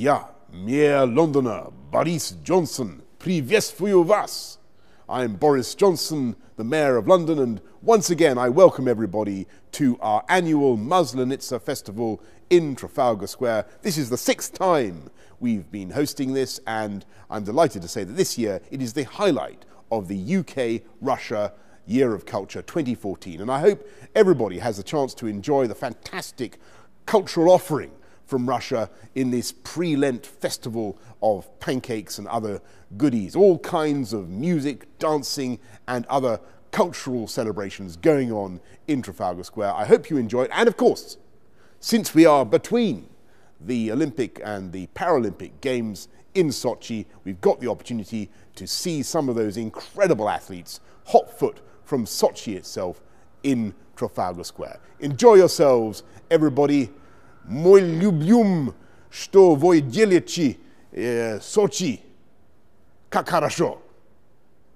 Ja, meer Londoner, Boris Johnson, приветствую вас. I'm Boris Johnson, the Mayor of London, and once again I welcome everybody to our annual Maslenitsa Festival in Trafalgar Square. This is the sixth time we've been hosting this, and I'm delighted to say that this year it is the highlight of the UK Russia Year of Culture 2014. And I hope everybody has a chance to enjoy the fantastic cultural offering from Russia in this pre Lent festival of pancakes and other goodies. All kinds of music, dancing, and other cultural celebrations going on in Trafalgar Square. I hope you enjoy it. And of course, since we are between the Olympic and the Paralympic Games in Sochi, we've got the opportunity to see some of those incredible athletes hot foot from Sochi itself in Trafalgar Square. Enjoy yourselves, everybody. Мой любим, что вы делаете, э, Сочи, как хорошо.